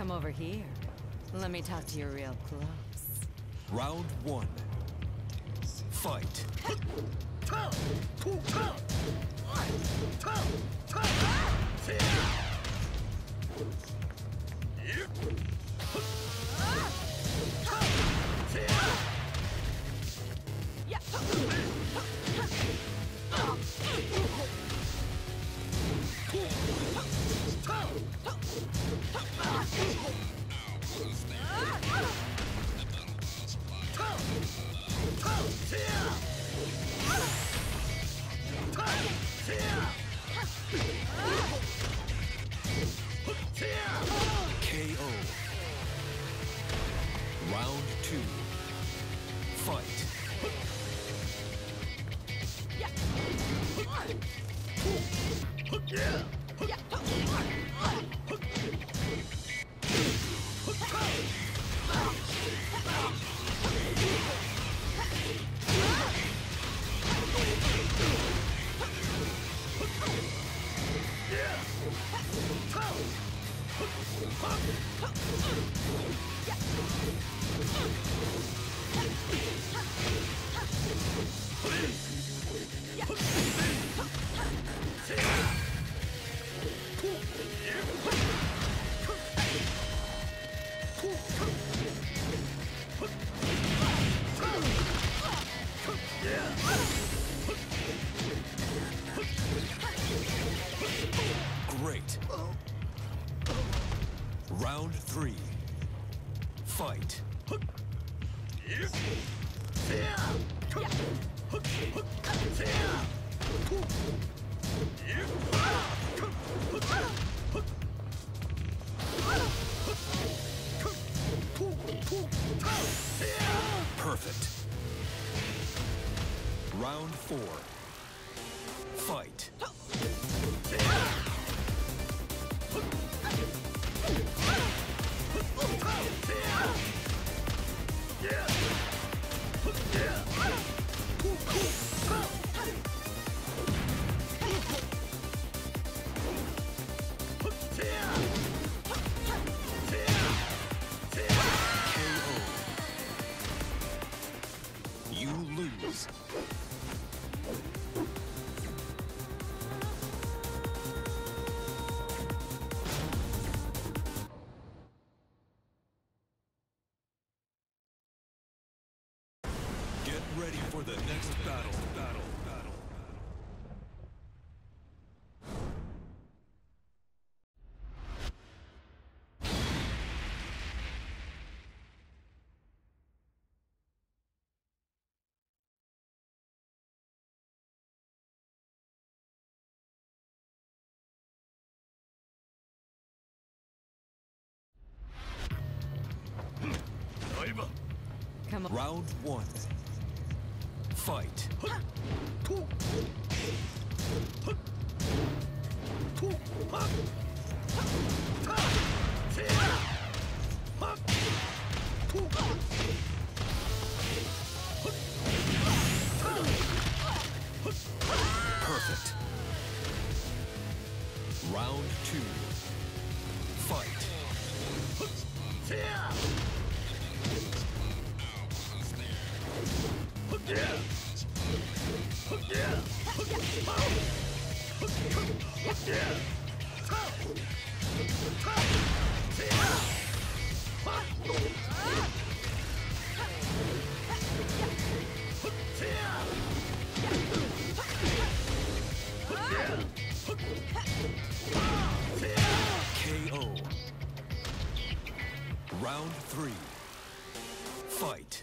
Come over here. Let me talk to you real close. Round one. Fight. Fight. Perfect. Round four. Fight. You lose. For the next battle. Battle. Battle. Come on. Round one. Fight. Perfect. Round two. Fight. Round three. Fight.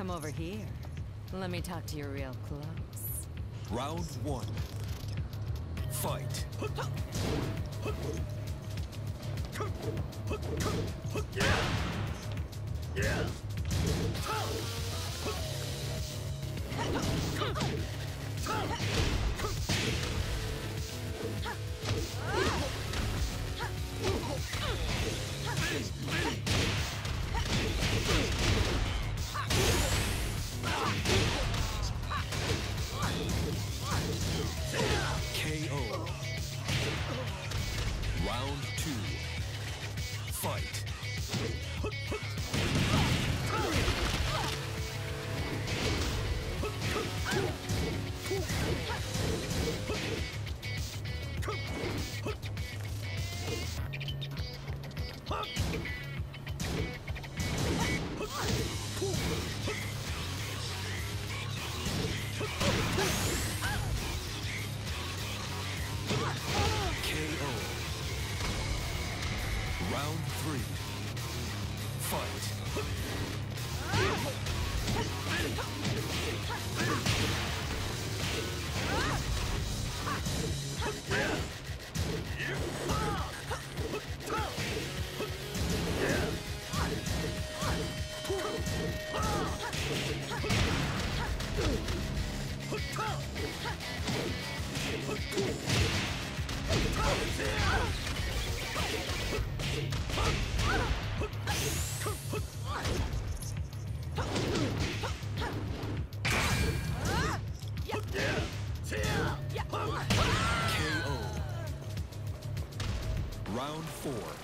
Come over here. Let me talk to you real close. Round one. Fight. KO. Round three. Fight. Round four.